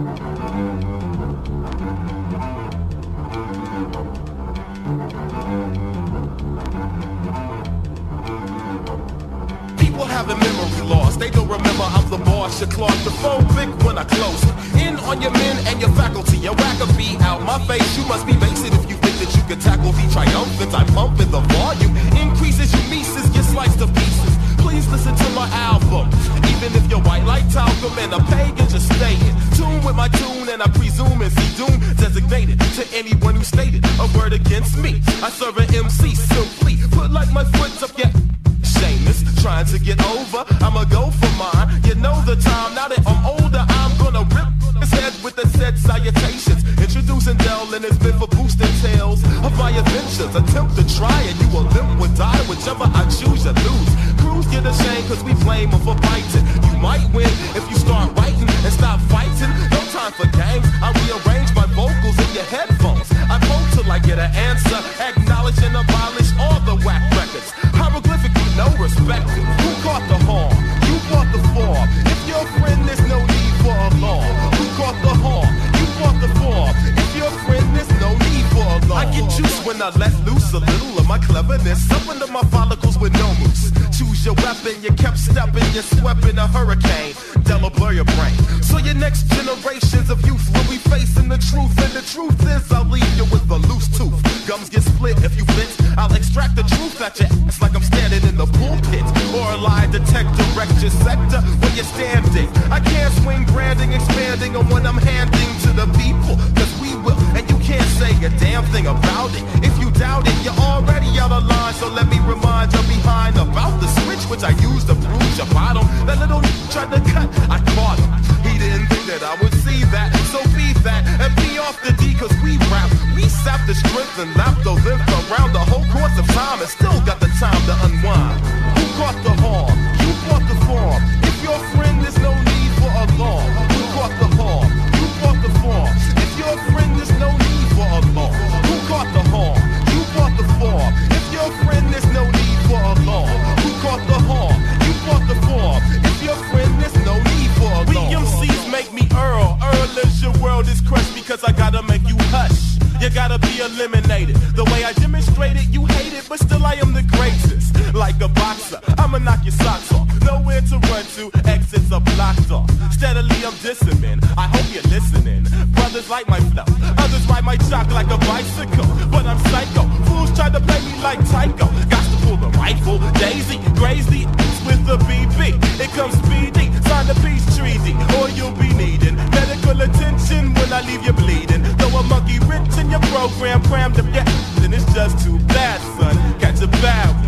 People having memory loss, they don't remember I'm the boss. You're claustrophobic when I close. In on your men and your faculty. Your beat out my face. You must be basic if you think that you can tackle the triumphant. I pump in the volume. Increases your mises, get sliced to pieces. Please listen to my album. Even if you're white like talcum and a pagan, just stay in tune with my tune. And I presume see doom designated to anyone who stated a word against me. I serve an MC simply. Put like my foot up, yeah shameless, trying to get over. I'ma go for mine. You know the time. Now that I'm older, I'm gonna rip his head with the said salutations. Introducing Del and his been for boosting tales of my adventures. Attempt to try and you will limp or die, whichever I choose you lose. Crews get ashamed cause we blame them for fighting. Might win if you start writing and stop fighting. No time for games. I rearrange my vocals in your headphones. I vote till I get an answer. Acknowledge and abolish all the whack records. Hieroglyphically, no respect. Who caught the horn? You bought the form. If you're a friend, there's no need for alarm. Who caught the horn? You bought the form. If you're a friend, there's no need for alarm. I get juice when I let loose a little of my cleverness. Up under my follicles with no moose. Choose your weapon, you kept stepping, you swept in a hurricane. Della blur your brain. So your next generations of youth will be facing the truth. And the truth is, I'll leave you with a loose tooth. Gums get split if you fit. I'll extract the truth at your ass like I'm standing in the pulpit. Or a lie detector, wreck your sector where you're standing. I can't swing branding, expanding on what I'm handing to the people. Cause we which I used to bruise your bottom. That little tried to cut, I caught him. He didn't think that I would see that. So be that and be off the D cause we rap. We sap the strength and lap You gotta be eliminated. The way I demonstrated, you hate it, but still I am the greatest. Like a boxer, I'ma knock your socks off. Nowhere to run to, exits are blocked off. Steadily I'm dissing, man. I hope you're listening. Brothers like my flow, others ride my jock like a bicycle. But I'm psycho. Fools try to play me like Tycho. Got to pull the rifle, Daisy, the with the BB. It comes speedy, sign the peace treaty, or you'll be needing medical attention when I leave you bleeding. Though rich in your program crammed up your then it's just too bad, son. Catch a bad